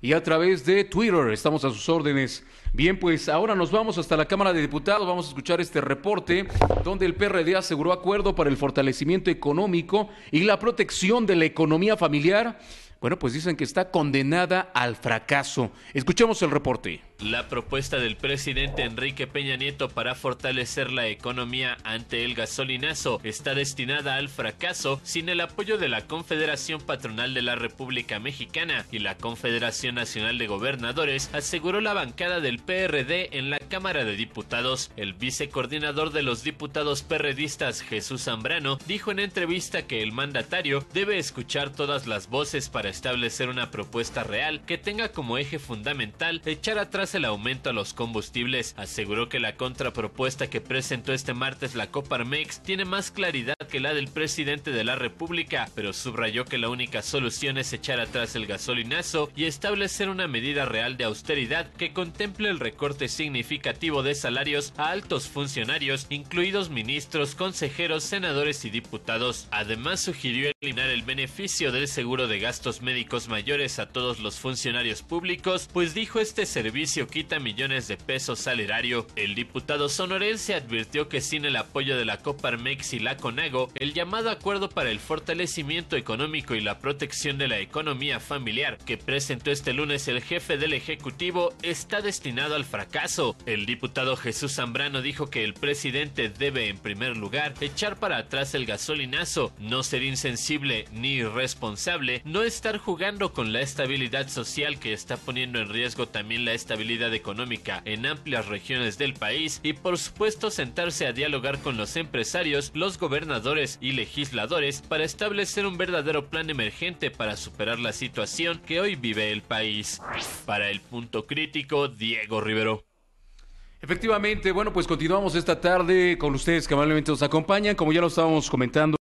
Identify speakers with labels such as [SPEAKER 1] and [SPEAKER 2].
[SPEAKER 1] y a través de Twitter. Estamos a sus órdenes. Bien, pues ahora nos vamos hasta la Cámara de Diputados. Vamos a escuchar este reporte donde el PRD aseguró acuerdo para el fortalecimiento económico y la protección de la economía familiar. Bueno, pues dicen que está condenada al fracaso. Escuchemos el reporte.
[SPEAKER 2] La propuesta del presidente Enrique Peña Nieto para fortalecer la economía ante el gasolinazo está destinada al fracaso sin el apoyo de la Confederación Patronal de la República Mexicana y la Confederación Nacional de Gobernadores, aseguró la bancada del PRD en la Cámara de Diputados. El vicecoordinador de los diputados perredistas, Jesús Zambrano, dijo en entrevista que el mandatario debe escuchar todas las voces para establecer una propuesta real que tenga como eje fundamental echar atrás el aumento a los combustibles. Aseguró que la contrapropuesta que presentó este martes la Coparmex tiene más claridad que la del presidente de la República, pero subrayó que la única solución es echar atrás el gasolinazo y establecer una medida real de austeridad que contemple el recorte significativo de salarios a altos funcionarios, incluidos ministros, consejeros, senadores y diputados. Además sugirió eliminar el beneficio del seguro de gastos médicos mayores a todos los funcionarios públicos, pues dijo este servicio quita millones de pesos al erario. El diputado sonorense advirtió que sin el apoyo de la Coparmex y la CONAGO, el llamado acuerdo para el fortalecimiento económico y la protección de la economía familiar que presentó este lunes el jefe del Ejecutivo está destinado al fracaso. El diputado Jesús Zambrano dijo que el presidente debe en primer lugar echar para atrás el gasolinazo, no ser insensible ni irresponsable, no estar jugando con la estabilidad social que está poniendo en riesgo también la estabilidad económica en amplias regiones del país y por supuesto sentarse a dialogar con los empresarios, los gobernadores y legisladores para establecer un verdadero plan emergente para superar la situación que hoy vive el país. Para el punto crítico, Diego Rivero.
[SPEAKER 1] Efectivamente, bueno, pues continuamos esta tarde con ustedes que amablemente nos acompañan, como ya lo estábamos comentando.